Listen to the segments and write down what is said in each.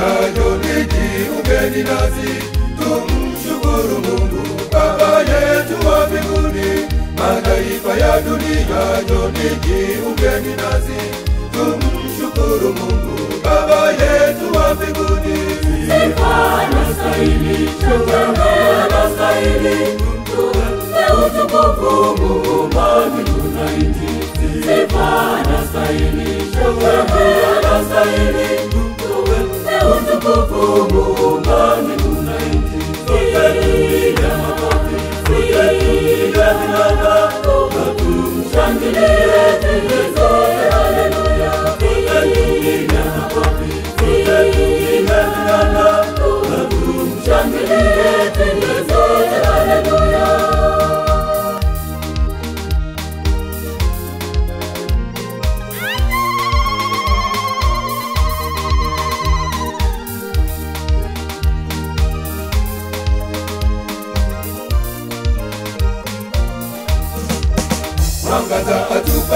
dunia yote jiungeni nasi tumshukuru Mungu Baba yetu wa mbinguni. Mataifa ya dunia yote jiungeni nasi tumshukuru Mungu Baba yetu wa mbinguni. Sifa na stahili, shukrani na stahili, tumpe utukufu Muumba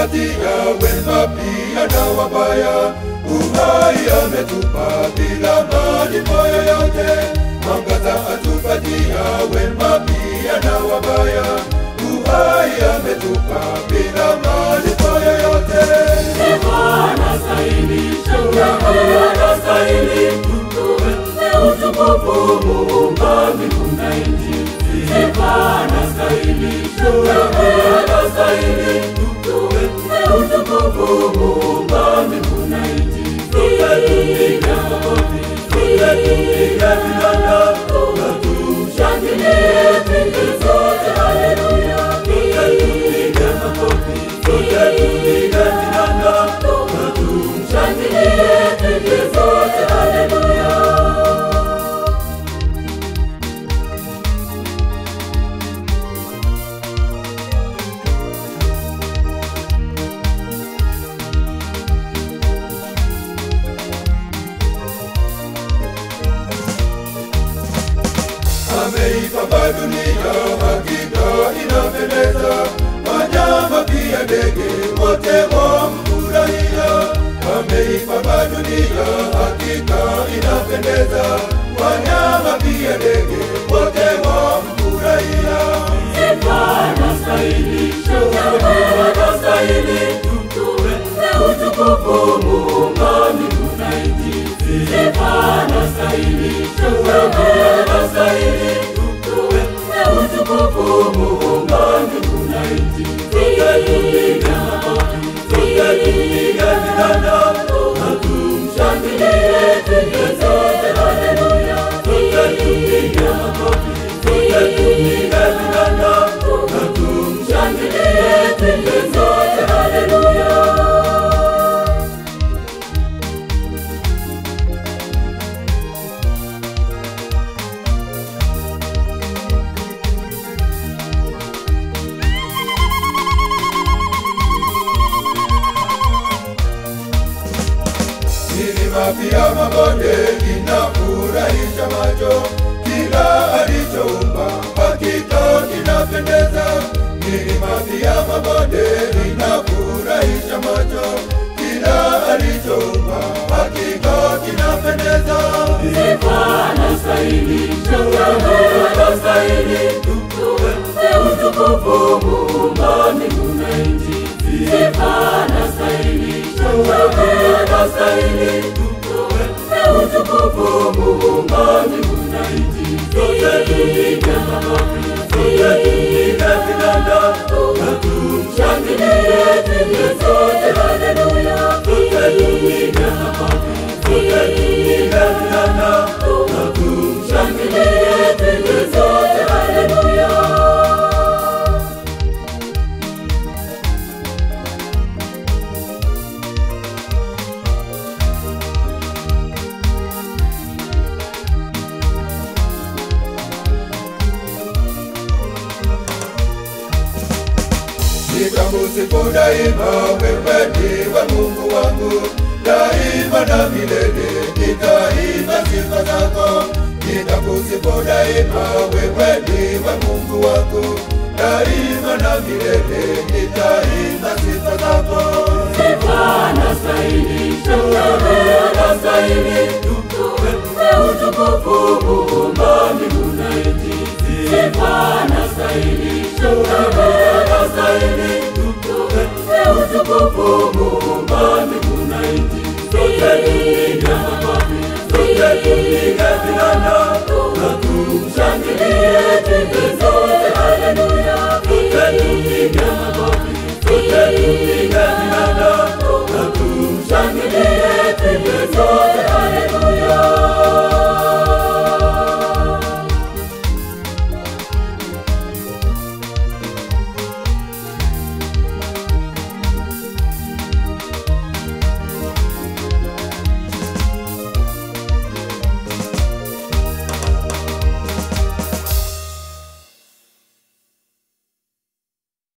Atupatia wema pia na wabaya, uhai ametupa bila malipo yoyote. Mwangaza atupatia wema pia na wabaya, uhai ametupa bila malipo yoyote. Sifa na Let them be. Ndege wote wamfurahia. Ameipamba dunia, hakika inapendeza. Wanyama pia ndege mapi ya mabonde inafurahisha macho. Sifa na stahili, shukrani na stahili, tumpe utukufu Muumba mbingu na nchi. Sifa Nitakusifu daima, wewe ndiwe Mungu wangu, daima na milele nitaimba sifa zako. Nitakusifu daima, wewe ndiwe Mungu wangu, daima na milele nitaimba sifa zako. Sifa na stahili, shangwe na stahili, utukufu Muumba Sifa na nchi. Sifa Big Epic